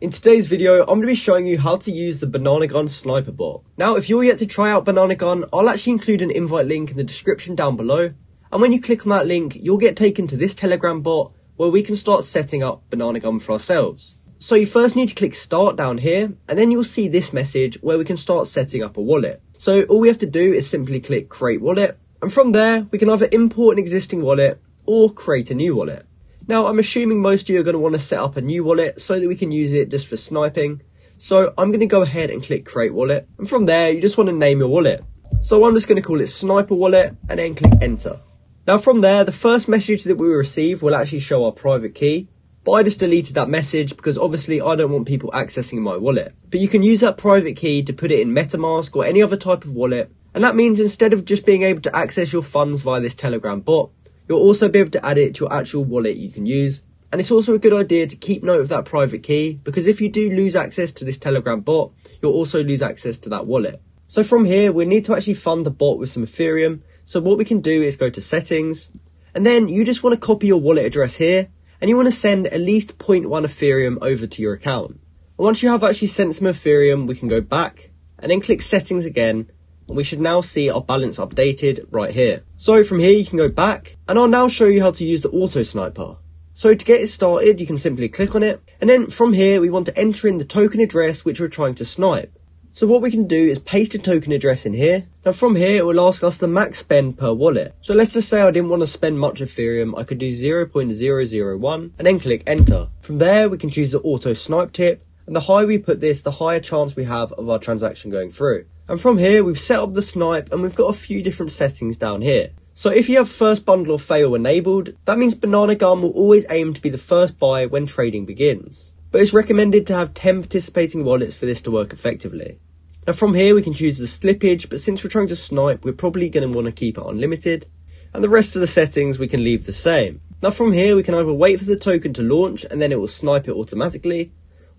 In today's video, I'm going to be showing you how to use the Banana Gun Sniper bot. Now, if you're yet to try out Banana Gun, I'll actually include an invite link in the description down below. And when you click on that link, you'll get taken to this Telegram bot where we can start setting up Banana Gun for ourselves. So you first need to click start down here, and then you'll see this message where we can start setting up a wallet. So all we have to do is simply click create wallet, and from there, we can either import an existing wallet or create a new wallet. Now, I'm assuming most of you are going to want to set up a new wallet so that we can use it just for sniping. So I'm going to go ahead and click create wallet. And from there, you just want to name your wallet. So I'm just going to call it sniper wallet and then click enter. Now from there, the first message that we receive will actually show our private key. But I just deleted that message because obviously I don't want people accessing my wallet. But you can use that private key to put it in MetaMask or any other type of wallet. And that means instead of just being able to access your funds via this Telegram bot, You'll also be able to add it to your actual wallet you can use. And it's also a good idea to keep note of that private key because if you do lose access to this Telegram bot, you'll also lose access to that wallet. So from here, we need to actually fund the bot with some Ethereum. So what we can do is go to settings and then you just want to copy your wallet address here and you want to send at least 0.1 Ethereum over to your account. And once you have actually sent some Ethereum, we can go back and then click settings again and we should now see our balance updated right here. So from here you can go back and I'll now show you how to use the auto sniper. So to get it started you can simply click on it and then from here we want to enter in the token address which we're trying to snipe. So what we can do is paste a token address in here. Now from here it will ask us the max spend per wallet. So let's just say I didn't want to spend much Ethereum, I could do 0.001 and then click enter. From there we can choose the auto snipe tip and the higher we put this the higher chance we have of our transaction going through. And from here, we've set up the snipe and we've got a few different settings down here. So if you have first bundle or fail enabled, that means Banana Gun will always aim to be the first buy when trading begins. But it's recommended to have 10 participating wallets for this to work effectively. Now from here we can choose the slippage, but since we're trying to snipe, we're probably going to want to keep it unlimited. And the rest of the settings we can leave the same. Now from here we can either wait for the token to launch and then it will snipe it automatically,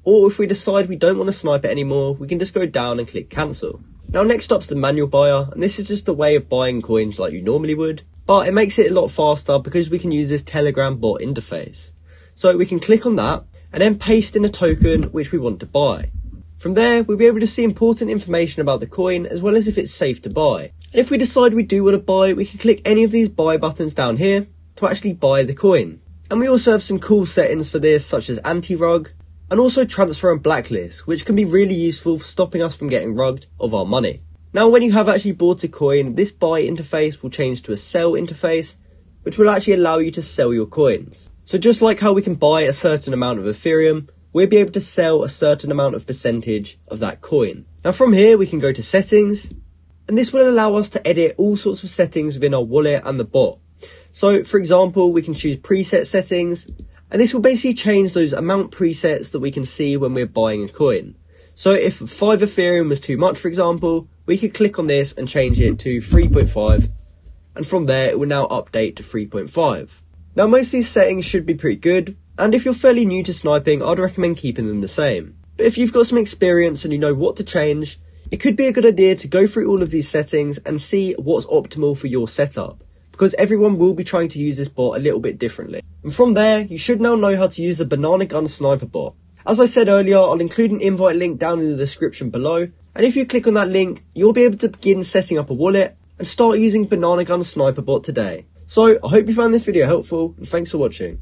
or if we decide we don't want to snipe it anymore, we can just go down and click cancel. Now next up's the manual buyer, and this is just a way of buying coins like you normally would, but it makes it a lot faster because we can use this Telegram bot interface. So we can click on that, and then paste in a token which we want to buy. From there, we'll be able to see important information about the coin as well as if it's safe to buy. And if we decide we do want to buy, we can click any of these buy buttons down here to actually buy the coin. And we also have some cool settings for this such as anti-rug, and also transfer and blacklist, which can be really useful for stopping us from getting rugged of our money. Now, when you have actually bought a coin, this buy interface will change to a sell interface, which will actually allow you to sell your coins. So just like how we can buy a certain amount of Ethereum, we'll be able to sell a certain amount of percentage of that coin. Now from here, we can go to settings, and this will allow us to edit all sorts of settings within our wallet and the bot. So for example, we can choose preset settings, and this will basically change those amount presets that we can see when we're buying a coin. So if 5 Ethereum was too much, for example, we could click on this and change it to 3.5. And from there, it will now update to 3.5. Now, most of these settings should be pretty good. And if you're fairly new to sniping, I'd recommend keeping them the same. But if you've got some experience and you know what to change, it could be a good idea to go through all of these settings and see what's optimal for your setup because everyone will be trying to use this bot a little bit differently. And from there, you should now know how to use the Banana Gun Sniper bot. As I said earlier, I'll include an invite link down in the description below, and if you click on that link, you'll be able to begin setting up a wallet and start using Banana Gun Sniper bot today. So, I hope you found this video helpful, and thanks for watching.